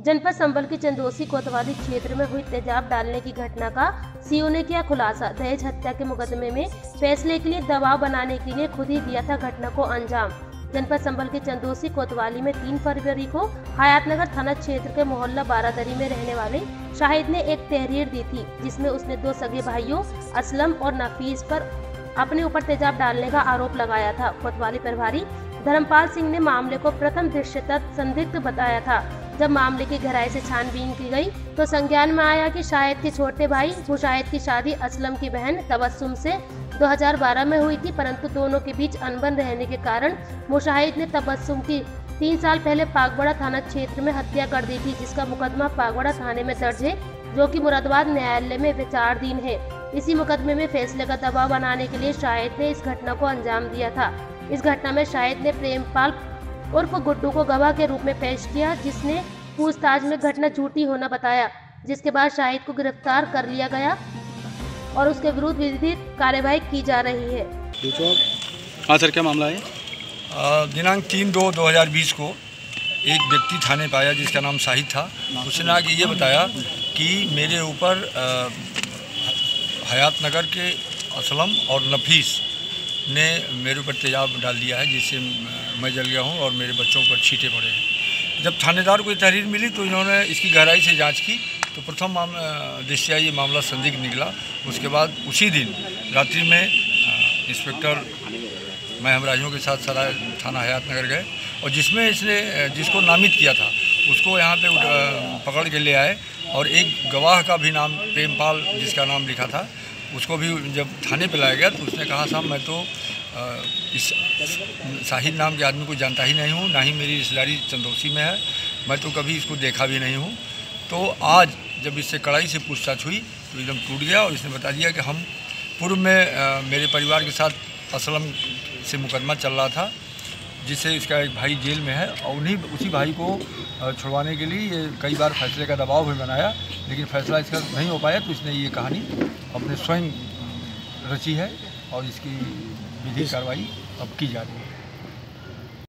जनपद संबल के चंदोसी कोतवाली क्षेत्र में हुई तेजाब डालने की घटना का सीओ ने किया खुलासा। दहेज हत्या के मुकदमे में फैसले के लिए दबाव बनाने के लिए खुद ही दिया था घटना को अंजाम। जनपद संबल के चंदोसी कोतवाली में तीन फरवरी को हयातनगर थाना क्षेत्र के मोहल्ला बारादरी में रहने वाले शाहिद ने एक तहरीर दी थी, जिसमें उसने दो सगे भाइयों, असलम और नफीस पर अपने ऊपर तेजाब डालने का आरोप लगाया था। कोतवाली प्रभारी धर्मपाल सिंह ने मामले को प्रथम दृश्यता संदिग्ध बताया था। जब मामले की गहराई से छानबीन की गई तो संज्ञान में आया कि शाहिद के छोटे भाई मुशाहिद की शादी असलम की बहन तबस्सुम से 2012 में हुई थी, परंतु दोनों के बीच अनबन रहने के कारण मुशाहिद ने तबस्सुम की तीन साल पहले पागबड़ा थाना क्षेत्र में हत्या कर दी थी, जिसका मुकदमा पागबड़ा थाने में दर्ज है, जो कि मुरादाबाद न्यायालय में विचाराधीन है। इसी मुकदमे में फैसले का दबाव बनाने के लिए शाहिद ने इस घटना को अंजाम दिया था। इस घटना में शाहिद ने प्रेमपाल उर्फ़ गुड्डू को गवाह के रूप में पेश किया, जिसने पूछताछ में घटना झूठी होना बताया जिसके बाद शाहिद को गिरफ़्तार कर लिया गया और उसके विरुद्ध विधिक कार्यवाही की जा रही है। हाँ सर क्या मामला है? दिनांक तीन दो दो हज़ार बीस को एक व्यक्ति थाने पे आया जिसका नाम शाहिद था। उसने आगे ये बताया कि मेरे ऊपर हयात नगर के असलम और नफीस ने मेरे ऊपर तेजाब डाल दिया है जिससे मैं जल गया हूँ और मेरे बच्चों पर छीटे पड़े हैं। जब थानेदार को तहरीर मिली तो इन्होंने इसकी गहराई से जाँच की। तो प्रथम दृष्टिया ये मामला संदिग्ध निकला। उसके बाद उसी दिन रात्रि में इंस्पेक्टर मैं हम राजियों के साथ सराय थाना हयात नगर गए और जिसमें इसने जिसको नामित किया था, उसको यहाँ पे पकड़ के ले आए और एक गवाह का भी नाम, प्रेमपाल जिसका नाम लिखा था, उसको भी जब थाने पे लाया गया तो उसने कहा, साहब, मैं तो इस शाहिद नाम के आदमी को जानता ही नहीं हूँ ना ही मेरी रिश्तेदारी चंदौसी में है मैं तो कभी इसको देखा भी नहीं हूँ। तो आज जब इससे कड़ाई से पूछताछ हुई तो एकदम टूट गया और इसने बता दिया कि हम पूर्व में अ, मेरे परिवार के साथ असलम से मुकदमा चल रहा था जिससे इसका एक भाई जेल में है और उन्हीं उसी भाई को छुड़वाने के लिए ये कई बार फैसले का दबाव भी बनाया लेकिन फैसला इसका नहीं हो पाया तो इसने ये कहानी अपने स्वयं रची है। और इसकी विधिक कार्रवाई अब की जा रही है।